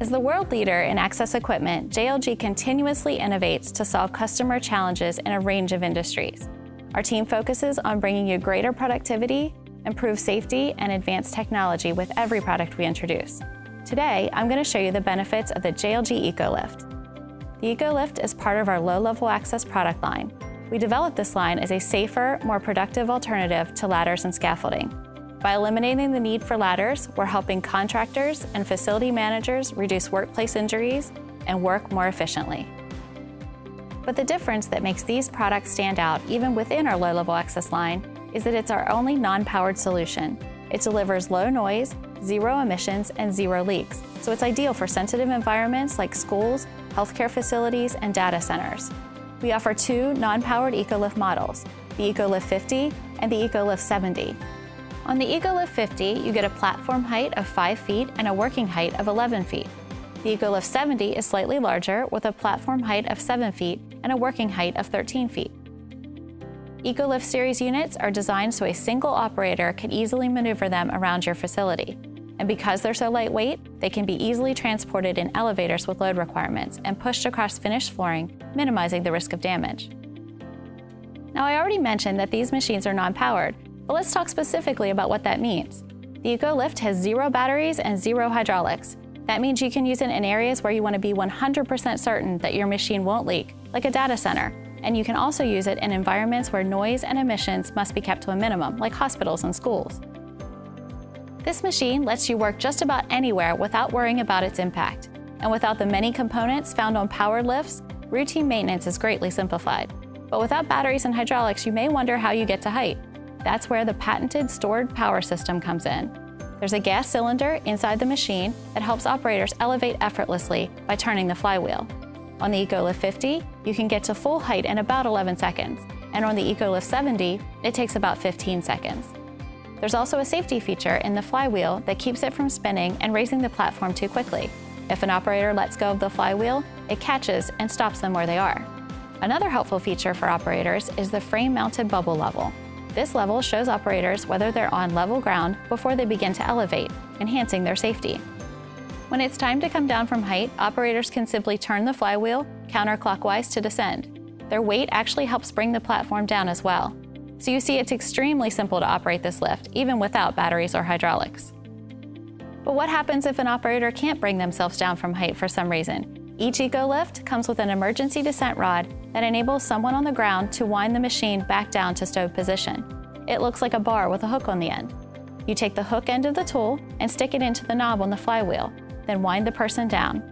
As the world leader in access equipment, JLG continuously innovates to solve customer challenges in a range of industries. Our team focuses on bringing you greater productivity, improved safety, and advanced technology with every product we introduce. Today, I'm going to show you the benefits of the JLG EcoLift. The EcoLift is part of our low-level access product line. We developed this line as a safer, more productive alternative to ladders and scaffolding. By eliminating the need for ladders, we're helping contractors and facility managers reduce workplace injuries and work more efficiently. But the difference that makes these products stand out even within our low-level access line is that it's our only non-powered solution. It delivers low noise, zero emissions, and zero leaks, so it's ideal for sensitive environments like schools, healthcare facilities, and data centers. We offer two non-powered EcoLift models, the EcoLift 50 and the EcoLift 70. On the EcoLift 50, you get a platform height of 5 feet and a working height of 11 feet. The EcoLift 70 is slightly larger with a platform height of 7 feet and a working height of 13 feet. EcoLift series units are designed so a single operator can easily maneuver them around your facility. And because they're so lightweight, they can be easily transported in elevators with load requirements and pushed across finished flooring, minimizing the risk of damage. Now, I already mentioned that these machines are non-powered, but let's talk specifically about what that means. The EcoLift has zero batteries and zero hydraulics. That means you can use it in areas where you want to be 100% certain that your machine won't leak, like a data center, and you can also use it in environments where noise and emissions must be kept to a minimum, like hospitals and schools. This machine lets you work just about anywhere without worrying about its impact. And without the many components found on powered lifts, routine maintenance is greatly simplified. But without batteries and hydraulics, you may wonder how you get to height. That's where the patented stored power system comes in. There's a gas cylinder inside the machine that helps operators elevate effortlessly by turning the flywheel. On the EcoLift 50, you can get to full height in about 11 seconds, and on the EcoLift 70, it takes about 15 seconds. There's also a safety feature in the flywheel that keeps it from spinning and raising the platform too quickly. If an operator lets go of the flywheel, it catches and stops them where they are. Another helpful feature for operators is the frame-mounted bubble level. This level shows operators whether they're on level ground before they begin to elevate, enhancing their safety. When it's time to come down from height, operators can simply turn the flywheel counterclockwise to descend. Their weight actually helps bring the platform down as well. So you see it's extremely simple to operate this lift, even without batteries or hydraulics. But what happens if an operator can't bring themselves down from height for some reason? Each EcoLift comes with an emergency descent rod that enables someone on the ground to wind the machine back down to stowed position. It looks like a bar with a hook on the end. You take the hook end of the tool and stick it into the knob on the flywheel, then wind the person down.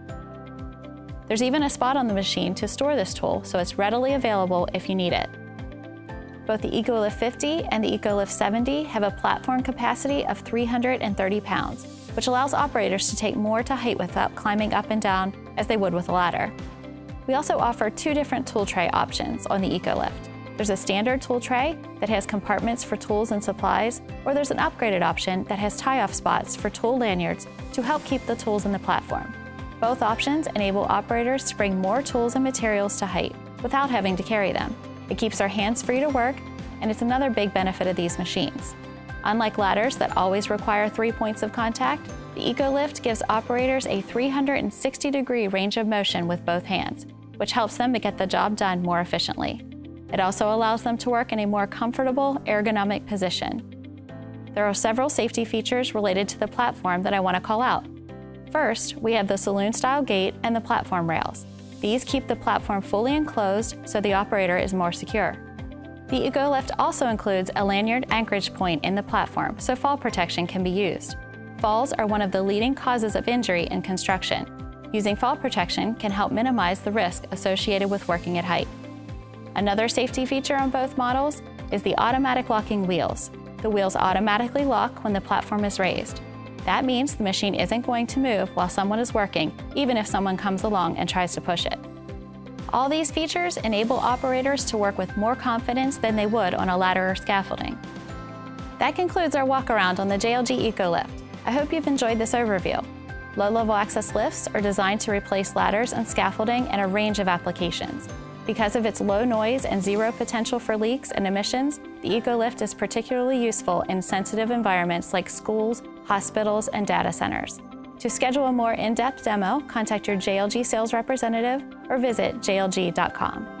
There's even a spot on the machine to store this tool so it's readily available if you need it. Both the EcoLift 50 and the EcoLift 70 have a platform capacity of 330 pounds, which allows operators to take more to height without climbing up and down as they would with a ladder. We also offer two different tool tray options on the EcoLift. There's a standard tool tray that has compartments for tools and supplies, or there's an upgraded option that has tie-off spots for tool lanyards to help keep the tools in the platform. Both options enable operators to bring more tools and materials to height without having to carry them. It keeps our hands free to work, and it's another big benefit of these machines. Unlike ladders that always require three points of contact, the EcoLift gives operators a 360 degree range of motion with both hands, which helps them to get the job done more efficiently. It also allows them to work in a more comfortable, ergonomic position. There are several safety features related to the platform that I want to call out. First, we have the saloon-style gate and the platform rails. These keep the platform fully enclosed so the operator is more secure. The EcoLift also includes a lanyard anchorage point in the platform so fall protection can be used. Falls are one of the leading causes of injury in construction. Using fall protection can help minimize the risk associated with working at height. Another safety feature on both models is the automatic locking wheels. The wheels automatically lock when the platform is raised. That means the machine isn't going to move while someone is working, even if someone comes along and tries to push it. All these features enable operators to work with more confidence than they would on a ladder or scaffolding. That concludes our walk around on the JLG EcoLift. I hope you've enjoyed this overview. Low-level access lifts are designed to replace ladders and scaffolding in a range of applications. Because of its low noise and zero potential for leaks and emissions, the EcoLift is particularly useful in sensitive environments like schools, hospitals, and data centers. To schedule a more in-depth demo, contact your JLG sales representative or visit jlg.com.